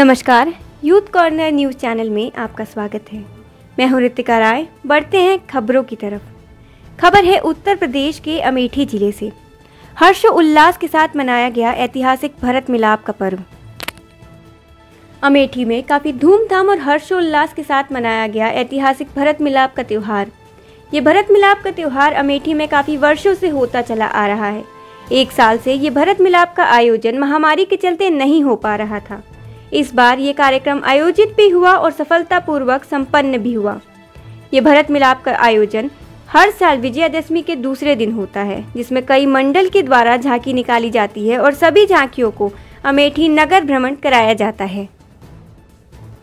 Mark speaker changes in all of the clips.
Speaker 1: नमस्कार, youth corner news channel में आपका स्वागत है। मैं हूँ ऋतिका राय, बढ़ते हैं खबरों की तरफ़। खबर है उत्तर प्रदेश के अमेठी ज़िले से। हर्ष उल्लास के साथ मनाया गया ऐतिहासिक भरत मिलाप का पर्व। अमेठी में काफ़ी धूमधाम और हर्षोल्लास के साथ मनाया गया ऐतिहासिक भरत मिलाप का त्यौहार। ये भरत मिलाप का त्यौहार अमेठी में काफ़ी वर्षों से होता चला आ रहा है। एक साल से ये भरत मिलाप का आयोजन महामारी के चलते नहीं हो पा रहा था। इस बार ये कार्यक्रम आयोजित भी हुआ और सफलतापूर्वक संपन्न भी हुआ। ये भरत मिलाप का आयोजन हर साल विजयादशमी के दूसरे दिन होता है, जिसमें कई मंडल के द्वारा झांकी निकाली जाती है और सभी झांकियों को अमेठी नगर भ्रमण कराया जाता है।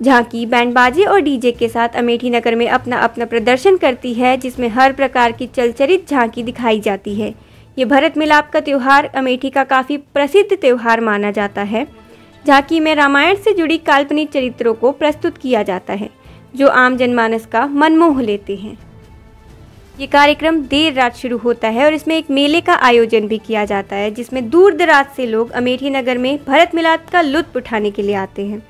Speaker 1: झांकी बैंडबाजी और डीजे के साथ अमेठी नगर में अपना अपना प्रदर्शन करती है, जिसमें हर प्रकार की चलचरित झांकी दिखाई जाती है। ये भरत मिलाप का त्यौहार अमेठी का काफ़ी प्रसिद्ध त्यौहार माना जाता है। झांकी में रामायण से जुड़ी काल्पनिक चरित्रों को प्रस्तुत किया जाता है, जो आम जनमानस का मनमोह लेते हैं। ये कार्यक्रम देर रात शुरू होता है और इसमें एक मेले का आयोजन भी किया जाता है, जिसमें दूर दराज से लोग अमेठी नगर में भरत मिलाप का लुत्फ उठाने के लिए आते हैं।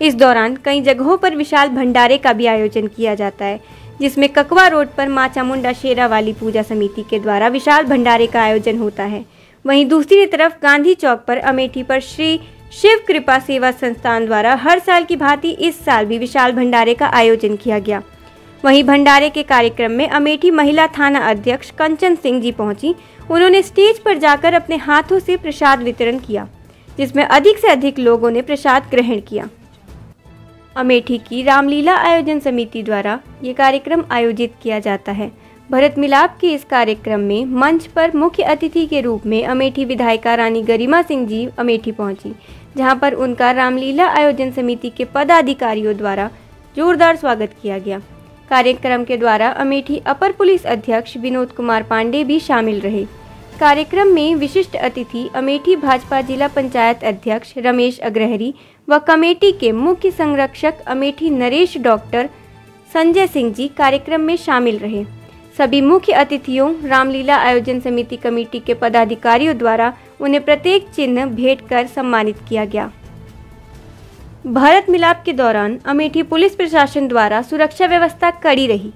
Speaker 1: इस दौरान कई जगहों पर विशाल भंडारे का भी आयोजन किया जाता है, जिसमें ककवा रोड पर माँ चामुंडा शेरा वाली पूजा समिति के द्वारा विशाल भंडारे का आयोजन होता है। वहीं दूसरी तरफ़ गांधी चौक पर अमेठी पर श्री शिव कृपा सेवा संस्थान द्वारा हर साल की भांति इस साल भी विशाल भंडारे का आयोजन किया गया। वहीं भंडारे के कार्यक्रम में अमेठी महिला थाना अध्यक्ष कंचन सिंह जी पहुँची। उन्होंने स्टेज पर जाकर अपने हाथों से प्रसाद वितरण किया, जिसमें अधिक से अधिक लोगों ने प्रसाद ग्रहण किया। अमेठी की रामलीला आयोजन समिति द्वारा ये कार्यक्रम आयोजित किया जाता है। भरत मिलाप के इस कार्यक्रम में मंच पर मुख्य अतिथि के रूप में अमेठी विधायिका रानी गरिमा सिंह जी अमेठी पहुँची, जहाँ पर उनका रामलीला आयोजन समिति के पदाधिकारियों द्वारा जोरदार स्वागत किया गया। कार्यक्रम के द्वारा अमेठी अपर पुलिस अध्यक्ष विनोद कुमार पांडे भी शामिल रहे। कार्यक्रम में विशिष्ट अतिथि अमेठी भाजपा जिला पंचायत अध्यक्ष रमेश अग्रहरी व कमेटी के मुख्य संरक्षक अमेठी नरेश डॉक्टर संजय सिंह जी कार्यक्रम में शामिल रहे। सभी मुख्य अतिथियों, रामलीला आयोजन समिति कमेटी के पदाधिकारियों द्वारा उन्हें प्रत्येक चिन्ह भेंट कर सम्मानित किया गया। भारत मिलाप के दौरान अमेठी पुलिस प्रशासन द्वारा सुरक्षा व्यवस्था कड़ी रही।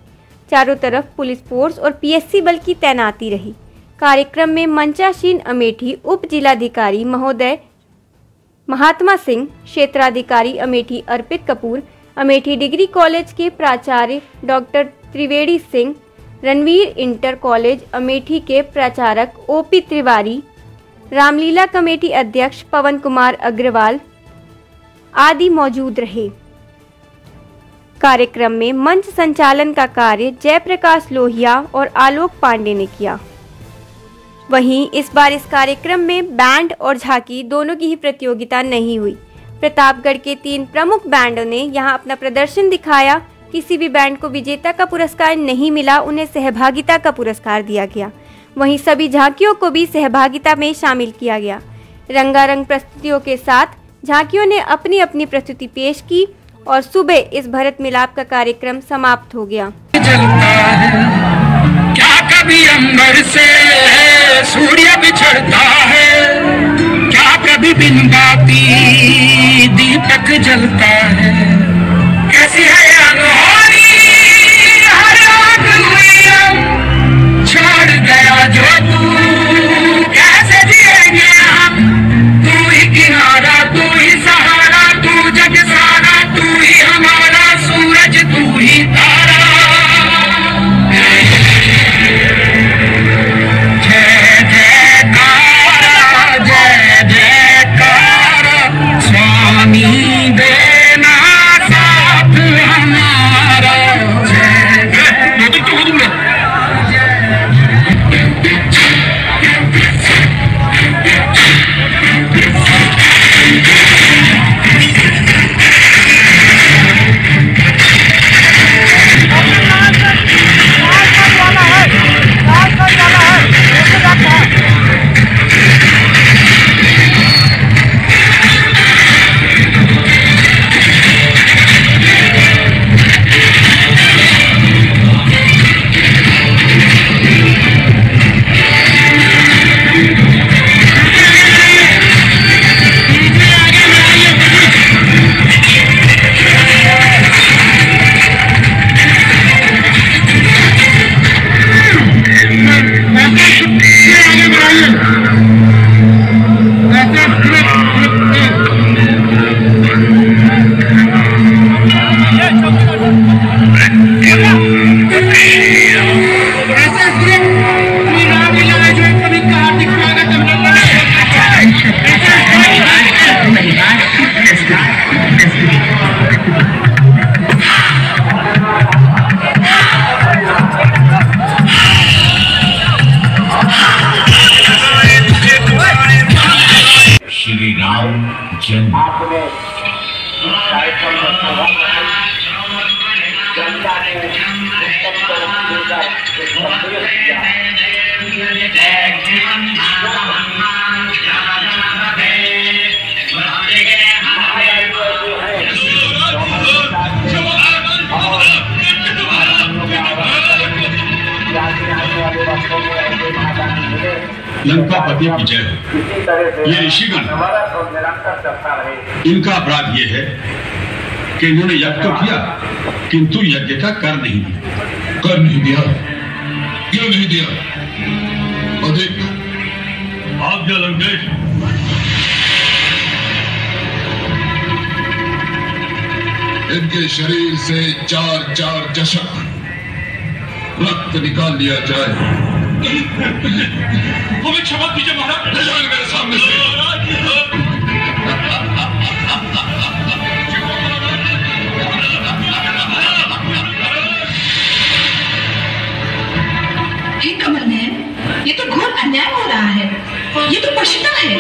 Speaker 1: चारों तरफ़ पुलिस फोर्स और पीएससी बल की तैनाती रही। कार्यक्रम में मंचासीन अमेठी उप जिलाधिकारी महोदय महात्मा सिंह, क्षेत्राधिकारी अमेठी अर्पित कपूर, अमेठी डिग्री कॉलेज के प्राचार्य doctor Triveni Singh Ranveer inter college Amethi के प्रचारक ओपी तिवारी, रामलीला कमेटी अध्यक्ष पवन कुमार अग्रवाल आदि मौजूद रहे। कार्यक्रम में मंच संचालन का कार्य जयप्रकाश लोहिया और आलोक पांडे ने किया। वहीं इस बार इस कार्यक्रम में बैंड और झांकी दोनों की ही प्रतियोगिता नहीं हुई। प्रतापगढ़ के तीन प्रमुख बैंडों ने यहाँ अपना प्रदर्शन दिखाया किसी भी बैंड को विजेता का पुरस्कार नहीं मिला, उन्हें सहभागिता का पुरस्कार दिया गया। वहीं सभी झांकियों को भी सहभागिता में शामिल किया गया। रंगारंग प्रस्तुतियों के साथ झांकियों ने अपनी अपनी प्रस्तुति पेश की और सुबह इस भरत मिलाप का कार्यक्रम समाप्त हो गया।
Speaker 2: क्या कभी अंबर से सूर्य बिछड़ता है? क्या कभी बिन बाती दीपक जलता है? कैसी है छोड़ गया जो तू
Speaker 3: लंकापति की जय हो। ये ऋषिगण इनका अपराध ये है कि इन्होंने यज्ञ तो किया, किंतु यज्ञ का कर नहीं दिया।
Speaker 4: कर नहीं दिया। क्यों नहीं दिया? अधिक
Speaker 3: आज्ञा लंकेश।
Speaker 4: इनके शरीर से चार चार चषक रक्त निकाल लिया जाए।
Speaker 3: हमें क्षमा कीजिए महाराज।
Speaker 4: ले जाओ मेरे सामने से।
Speaker 5: ये तो घोर अन्याय हो रहा है। ये तो पशुता है।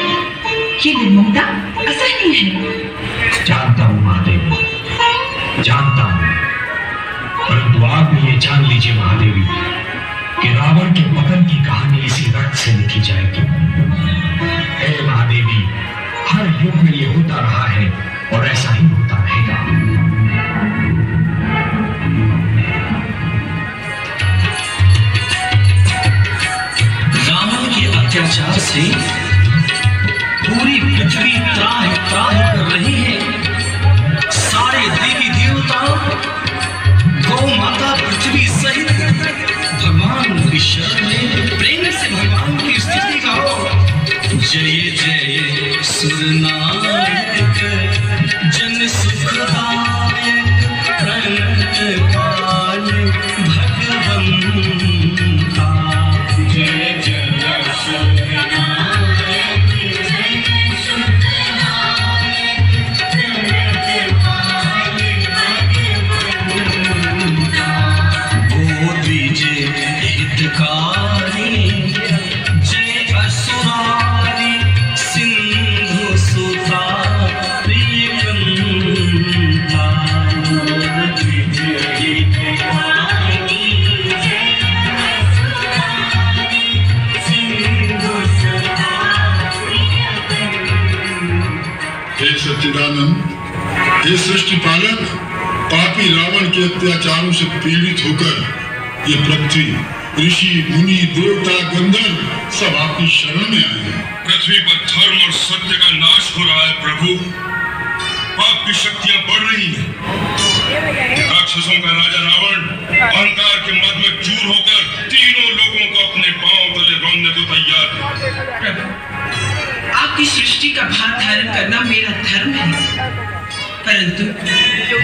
Speaker 5: ये निर्ममता असहनीय है।
Speaker 6: जानता हूँ महादेवी। जानता हूँ। परंतु आप भी ये जान लीजिए महादेवी। कि रावण के पतन की कहानी इसी रक्त से लिखी जाएगी। हे महादेवी, हर युग में ये होता रहा है और ऐसा ही होता रहेगा।
Speaker 7: रावण के अत्याचार से पूरी पृथ्वी त्राह पृथ्वी
Speaker 4: ऋषि मुनि देवता गंधर्व सब आपकी शरण में आए हैं।
Speaker 8: पृथ्वी पर धर्म और सत्य का नाश हो रहा है प्रभु। पाप की शक्तियाँ बढ़ रही हैं। राक्षसों का राजा रावण अहंकार के मद में चूर होकर तीनों लोगों को अपने पाँव तले रौंदने को तैयार है।
Speaker 5: प्रभु आपकी सृष्टि का भार धारण करना मेरा धर्म है। परंतु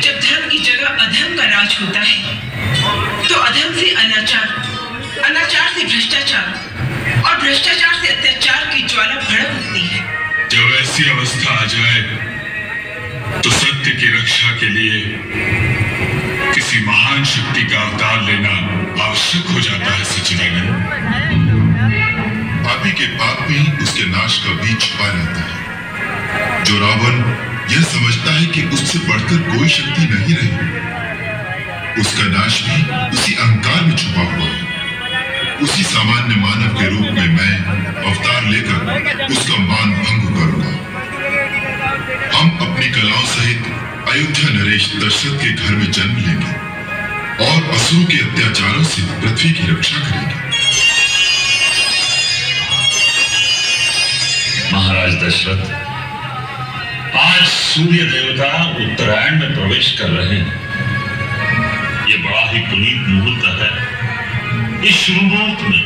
Speaker 5: जब धर्म की जगह अधर्म का राज होता है तो अधर्म से अनाचार अनाचार से भ्रष्टाचार और भ्रष्टाचार से अत्याचार की ज्वाला भड़क उठती है।
Speaker 8: जब ऐसी अवस्था आ जाए तो सत्य की रक्षा के लिए किसी महान शक्ति का अवतार लेना आवश्यक हो जाता है सचिदानंद
Speaker 4: पापी के पाप में उसके नाश का बीज छुपा रहता है। जो रावण यह समझता है कि उससे बढ़कर कोई शक्ति नहीं रही। उसका नाश भी उसी अहंकार में छुपा हुआ है। उसी सामान्य मानव के रूप में मैं अवतार लेकर उसका मान भंग करूँगा। हम अपनी कलाओं सहित अयोध्या नरेश दशरथ के घर में जन्म लेंगे और असुरों के अत्याचारों से पृथ्वी की रक्षा करेंगे।
Speaker 9: महाराज दशरथ आज सूर्य देवता उत्तरायण में प्रवेश कर रहे हैं। ये बड़ा ही पुनीत मुहूर्त है। इस शुभ मुहूर्त में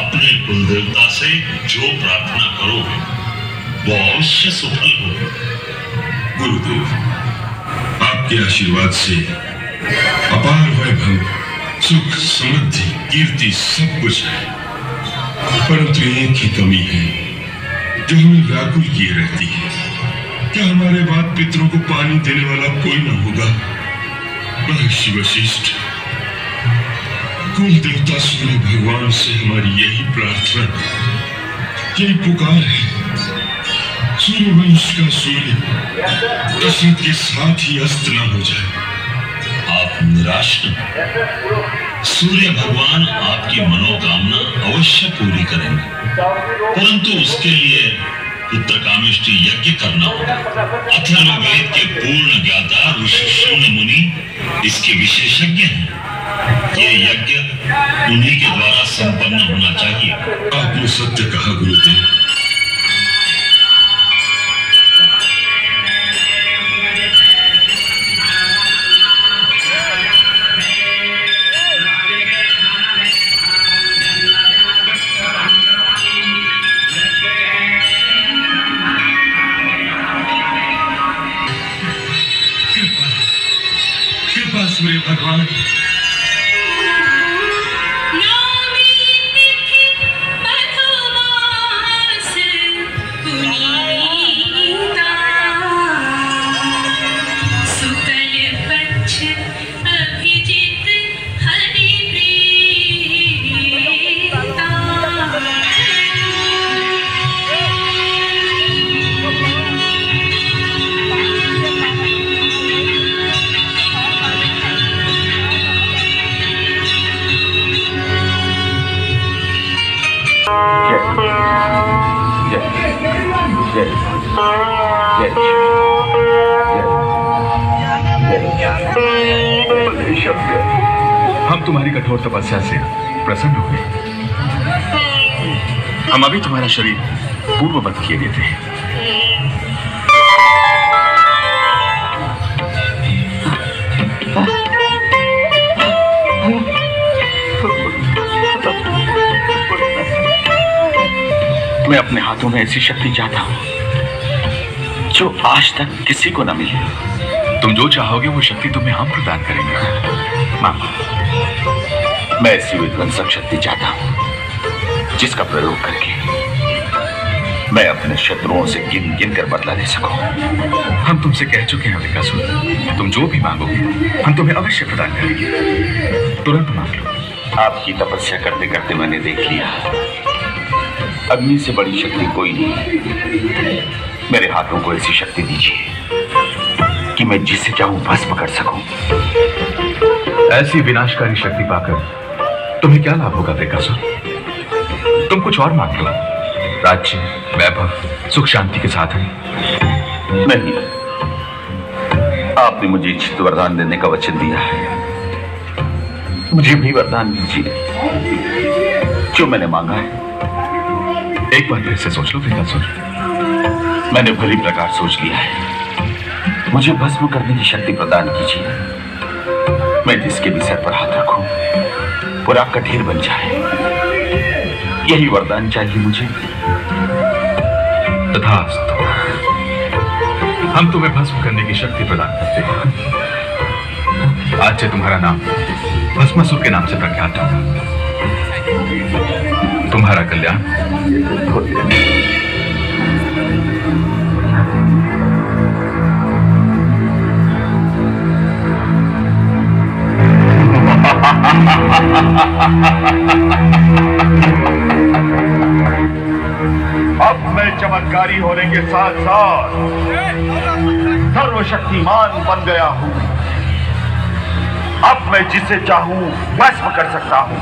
Speaker 9: अपने कुल देवता से जो प्रार्थना करोगे, वो अवश्य सफल हो
Speaker 4: गुरुदेव, आपके आशीर्वाद से अपार वैभव, सुख, समृद्धि, कीर्ति सब कुछ है। परंतु एक ही कमी है, जो हमें व्याकुल किए रहती है। क्या हमारे बाद पितरों को पानी देने वाला कोई ना होगा। महर्षि वशिष्ठ कुल देवता सूर्य भगवान से हमारी यही प्रार्थना। यही पुकार है।
Speaker 8: सूर्यवंश का सूर्य दशरथ के साथ ही अस्त न हो जाए।
Speaker 9: आप निराश न सूर्य भगवान आपकी मनोकामना अवश्य पूरी करेंगे। परंतु उसके लिए उत्तरकामिष्टि यज्ञ करना होगा। अथर्ववेद के पूर्ण ज्ञाता ऋषि शून्य मुनि इसके विशेषज्ञ हैं। ये यज्ञ उन्हीं के द्वारा संपन्न होना चाहिए।
Speaker 8: आपने सत्य कहा गुरुदेव
Speaker 10: तुम्हारी कठोर तपस्या से प्रसन्न हुए। हम अभी तुम्हारा शरीर पूर्ववत किए देते हैं। मैं अपने हाथों में ऐसी शक्ति चाहता हूँ, जो आज तक किसी को न मिली। तुम जो चाहोगे, वो शक्ति तुम्हें हम प्रदान करेंगे। मामा मैं ऐसी विध्वंसक शक्ति चाहता हूँ, जिसका प्रयोग करके मैं अपने शत्रुओं से गिन गिन कर बदला ले सकूँ। हम तुमसे कह चुके हैं विकासुर तुम जो भी मांगोगे, हम तुम्हें अवश्य प्रदान करेंगे। तुरंत मांग लो। आपकी तपस्या करते करते मैंने देख लिया। अग्नि से बड़ी शक्ति कोई नहीं मेरे हाथों को ऐसी शक्ति दीजिए कि मैं जिसे चाहूँ भस्म कर सकूँ। ऐसी विनाशकारी शक्ति पाकर तुम्हें क्या लाभ होगा बेकासुर तुम कुछ और मांग लो। राज्य वैभव सुख शांति के साथ है। नहीं। आपने मुझे इच्छित वरदान देने का वचन दिया है। मुझे भी वरदान दीजिए। जो मैंने मांगा है। एक बार फिर से सोच लो बेकासुर मैंने भली प्रकार सोच लिया है। मुझे भस्म करने की शक्ति प्रदान कीजिए। मैं जिसके भी सर पर हाथ रखूँ पूरा का ढेर बन जाए। यही वरदान चाहिए मुझे। तथास्तु, हम तुम्हें भस्म करने की शक्ति प्रदान करते हैं। आज से तुम्हारा नाम भस्मासुर के नाम से प्रख्यात होगा। तुम्हारा कल्याण।
Speaker 11: अब मैं चमत्कारी होने के साथ साथ सर्वशक्तिमान बन गया हूँ। अब मैं जिसे चाहूँ भस्म कर सकता हूँ।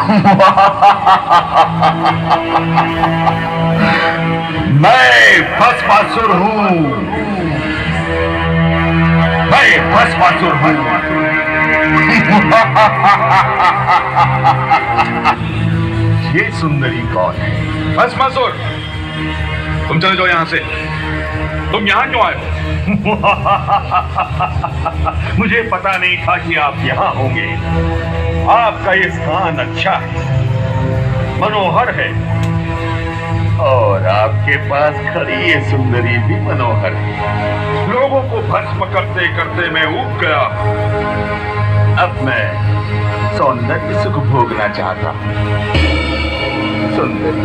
Speaker 11: मैं भस्मासुर हूँ। मैं भस्मासुर हूँ। ये सुंदरी कौन है?
Speaker 10: भस्मासुर तुम चले जाओ यहाँ से। तुम यहाँ क्यों आए हो?
Speaker 11: मुझे पता नहीं था कि आप यहाँ होंगे। आपका ये स्थान अच्छा है। मनोहर है। और आपके पास खड़ी ये सुंदरी भी मनोहर है। लोगों को भस्म करते करते मैं उब गया। अब मैं सौंदर्य सुख भोगना चाहता हूँ। सुंदरी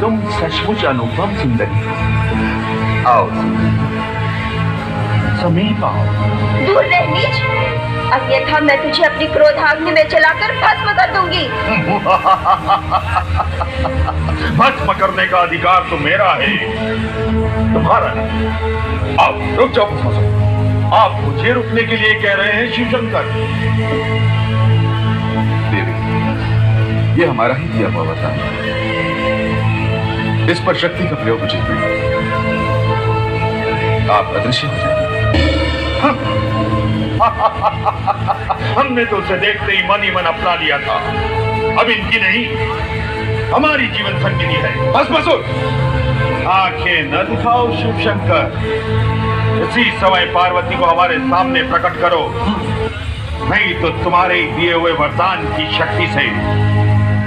Speaker 11: तुम सचमुच अनुपम सुंदरी। आओ समीप आओ।
Speaker 12: दूर रह नीच। अन्यथा मैं तुझे अपनी क्रोधाग्नि में चलाकर भस्म कर दूँगी।
Speaker 11: भस्म करने का अधिकार तो मेरा है। तुम्हारा नहीं। आप रुक जाओ। आप मुझे रुकने के लिए कह रहे हैं शिवशंकर।
Speaker 10: देवी ये हमारा ही दिया हुआ वरदान है। इस पर शक्ति का प्रयोग उचित नहीं। आप अदृश्य हो जाएँगे।
Speaker 11: हमने तो उसे देखते ही मन ही मन अपना लिया था। अब इनकी नहीं हमारी जीवन संगिनी है। बस बसुर आँखें न दिखाओ शिव इसी समय पार्वती को हमारे सामने प्रकट करो। नहीं तो तुम्हारे दिए हुए वरदान की शक्ति से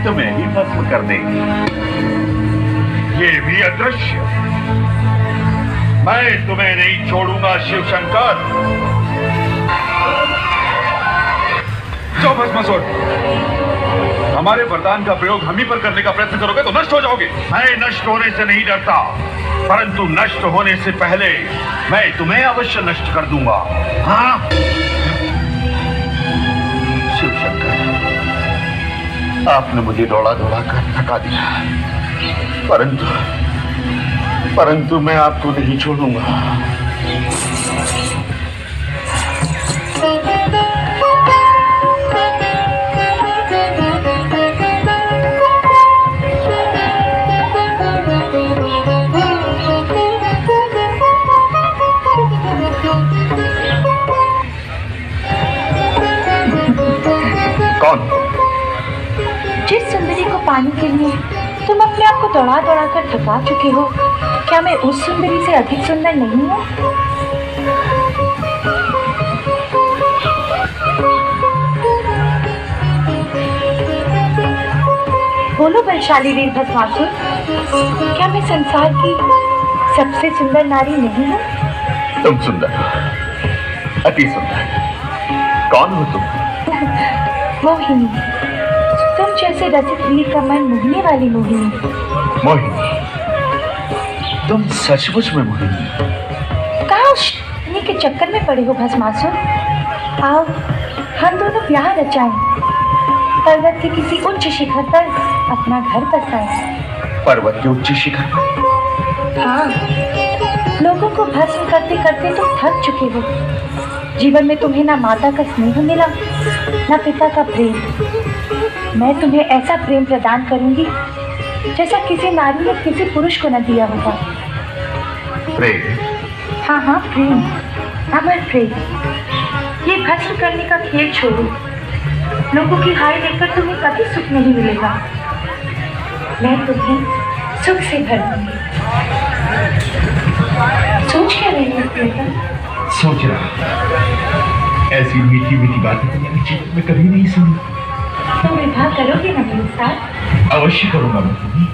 Speaker 11: तुम्हें ही भस्म कर देंगे। ये भी अदृश्य। मैं तुम्हें नहीं छोड़ूँगा शिव शंकर
Speaker 10: जाओ भस्मासुर हमारे वरदान का प्रयोग हम ही पर करने का प्रयत्न करोगे तो नष्ट हो जाओगे।
Speaker 11: मैं नष्ट होने से नहीं डरता, परंतु नष्ट होने से पहले मैं तुम्हें अवश्य नष्ट कर दूँगा। हाँ। शिव शंकर, आपने मुझे दौड़ा दौड़ा कर थका दिया। परंतु परंतु मैं आपको नहीं छोड़ूँगा। कौन?
Speaker 13: जिस सुंदरी को पाने के लिए तुम अपने आप को दौड़ा दौड़ा कर थका चुके हो क्या मैं उस सुंदरी से अधिक सुंदर नहीं हूँ? बोलो बलशाली वीर भस्मासुर क्या मैं संसार की सबसे सुंदर नारी नहीं हूँ?
Speaker 11: तुम सुंदर अति सुंदर। कौन हो तुम?
Speaker 13: मोहिनी तुम जैसे रसिक वीर का मन मोहने वाली मोहिनी।
Speaker 11: मोहिनी? तुम सचमुच में मोहिनी?
Speaker 13: उस शनि के चक्कर में पड़े हो भस्मासुर। आओ हम दोनों ब्याह रचाएँ। पर्वत के किसी उच्च शिखर पर अपना घर बसाएँ।
Speaker 11: पर्वत के उच्च शिखर पर?
Speaker 13: हाँ लोगों को भस्म करते करते तुम थक चुके हो। जीवन में तुम्हें ना माता का स्नेह मिला ना पिता का प्रेम। मैं तुम्हें ऐसा प्रेम प्रदान करूँगी जैसा किसी नारी ने किसी पुरुष को न दिया होगा
Speaker 11: प्रेम?
Speaker 13: हाँ हाँ प्रेम। अमर प्रेम। ये भस्म करने का खेल छोड़ो। लोगों की हाय देखकर तुम्हें कभी सुख नहीं मिलेगा। मैं तुम्हें सुख से भर दूँगी। सोच क्या रही हो
Speaker 11: सोच रहा ऐसी मीठी मीठी बातें तो मैंने जीवन में कभी नहीं सुनी।
Speaker 13: तुम विवाह करोगे ना मेरे साथ?
Speaker 11: अवश्य करूँगा मोहिनी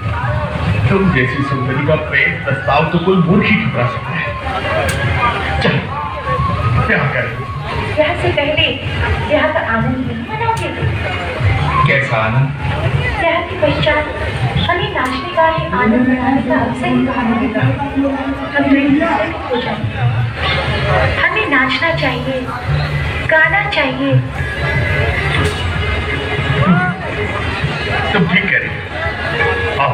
Speaker 11: तुम जैसी सुंदरी का प्रेम प्रस्ताव तो कोई मूर्ख ही ठुकरा सकता है। चलो क्या करें
Speaker 13: ब्याह से पहले ब्याह का आनंद नहीं मनाओगे?
Speaker 11: कैसा आनंद?
Speaker 13: ब्याह के पश्चात हमें नाचने गाने आनंद मनाने का अवसर ही कहाँ मिलेगा? हम को नाचना चाहिए गाना चाहिए।
Speaker 11: तुम ठीक करें आओ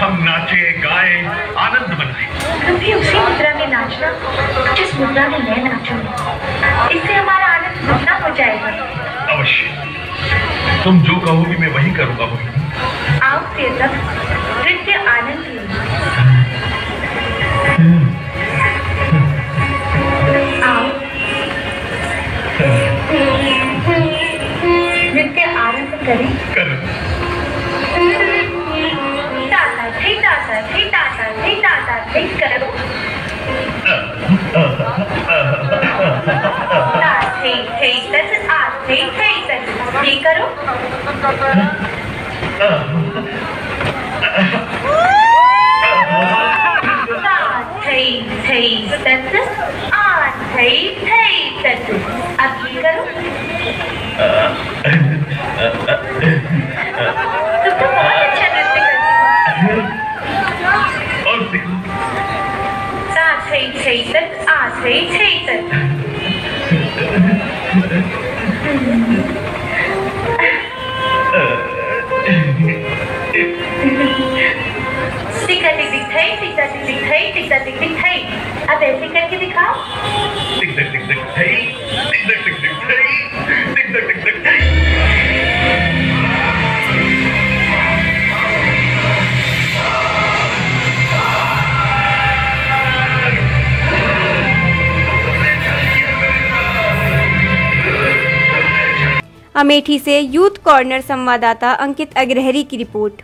Speaker 11: हम नाचे गाए आनंद मनाए।
Speaker 13: तुम भी उसी मुद्रा में नाचना जिस मुद्रा में मैं नाचूँगी इससे हमारा आनंद दुगना हो जाएगा।
Speaker 11: अवश्य। तुम जो कहोगी मैं वही करूँगा मोहिनी।
Speaker 13: आओ प्रियतम नृत्य आनंद आओ। नृत्य आरंभ करें।
Speaker 11: कर।
Speaker 13: ताता थे ताता थे ताता थे ताता करो। थे थे तत आ थे थे तत ये करो। ता थे थे तत आ थे थे तत अब ये करो तुम तो बहुत अच्छा नृत्य करती हो
Speaker 11: और सीखो
Speaker 13: ता थे थे तत आ थे तत
Speaker 14: थई टिक टिक टिक थई टिक टिक टिक थई अब ऐसे करके दिखाओ
Speaker 11: टिक टिक टिक टिक थई टिक टिक टिक टिक थई टिक टिक टिक टिक थई
Speaker 1: अमेठी से यूथ कॉर्नर संवाददाता अंकित अग्रहरी की रिपोर्ट